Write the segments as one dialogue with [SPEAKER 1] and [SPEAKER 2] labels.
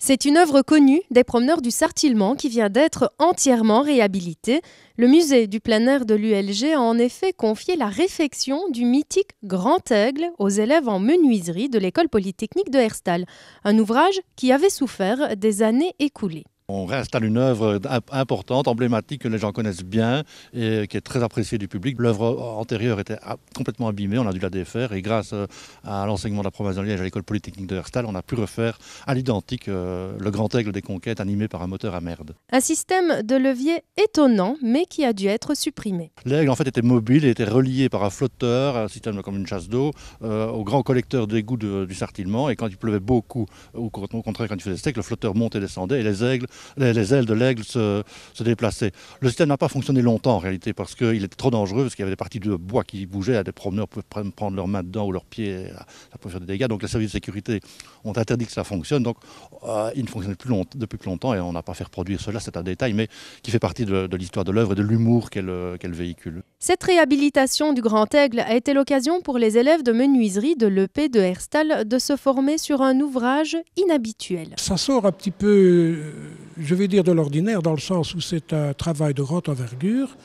[SPEAKER 1] C'est une œuvre connue des promeneurs du Sartillement qui vient d'être entièrement réhabilitée. Le musée du plein air de l'ULG a en effet confié la réfection du mythique Grand Aigle aux élèves en menuiserie de l'école polytechnique de Herstal, un ouvrage qui avait souffert des années écoulées.
[SPEAKER 2] On réinstalle une œuvre importante, emblématique, que les gens connaissent bien et qui est très appréciée du public. L'œuvre antérieure était complètement abîmée, on a dû la défaire et grâce euh, à l'enseignement de la province de Liège à l'école polytechnique de Herstal, on a pu refaire à l'identique euh, le grand aigle des conquêtes animé par un moteur à merde.
[SPEAKER 1] Un système de levier étonnant mais qui a dû être supprimé.
[SPEAKER 2] L'aigle en fait était mobile et était relié par un flotteur, un système comme une chasse d'eau, euh, au grand collecteur d'égout du Sartillement et quand il pleuvait beaucoup, ou au contraire quand il faisait sec, le flotteur montait et descendait et les aigles les, ailes de l'aigle se, déplaçaient. Le système n'a pas fonctionné longtemps en réalité parce qu'il était trop dangereux, parce qu'il y avait des parties de bois qui bougeaient, des promeneurs pouvaient prendre leurs mains dedans ou leurs pieds, ça pouvait faire des dégâts. Donc les services de sécurité ont interdit que ça fonctionne. Donc euh, il ne fonctionnait plus depuis plus longtemps et on n'a pas fait reproduire cela, c'est un détail, mais qui fait partie de, l'histoire de l'œuvre et de l'humour qu'elle véhicule.
[SPEAKER 1] Cette réhabilitation du Grand Aigle a été l'occasion pour les élèves de menuiserie de l'EP de Herstal de se former sur un ouvrage inhabituel.
[SPEAKER 3] Ça sort un petit peu je vais dire de l'ordinaire, dans le sens où c'est un travail de grande envergure.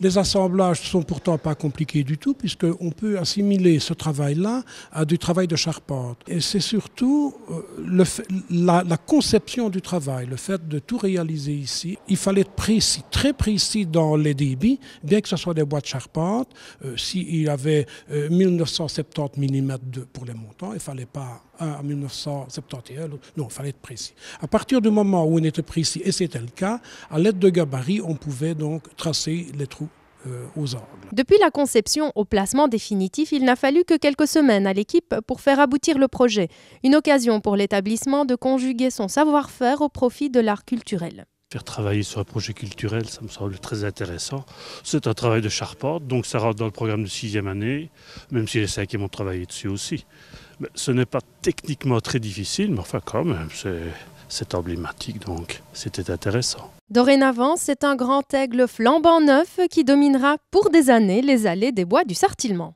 [SPEAKER 3] Les assemblages ne sont pourtant pas compliqués du tout, puisqu'on peut assimiler ce travail-là à du travail de charpente. Et c'est surtout euh, la, conception du travail, le fait de tout réaliser ici. Il fallait être précis, très précis dans les débits, bien que ce soit des boîtes charpente. Euh, S'il y avait 1970 euh, mm pour les montants, il ne fallait pas en 1971. Non, il fallait être précis. À partir du moment où on était précis, et c'était le cas, à l'aide de gabarits, on pouvait donc tracer les trous euh, aux angles.
[SPEAKER 1] Depuis la conception au placement définitif, il n'a fallu que quelques semaines à l'équipe pour faire aboutir le projet. Une occasion pour l'établissement de conjuguer son savoir-faire au profit de l'art culturel.
[SPEAKER 4] Faire travailler sur un projet culturel, ça me semble très intéressant. C'est un travail de charpente, donc ça rentre dans le programme de sixième année, même si les cinquièmes ont travaillé dessus aussi. Mais ce n'est pas techniquement très difficile, mais enfin quand même, c'est emblématique, donc c'était intéressant.
[SPEAKER 1] Dorénavant, c'est un grand aigle flambant neuf qui dominera pour des années les allées des bois du Sartillement.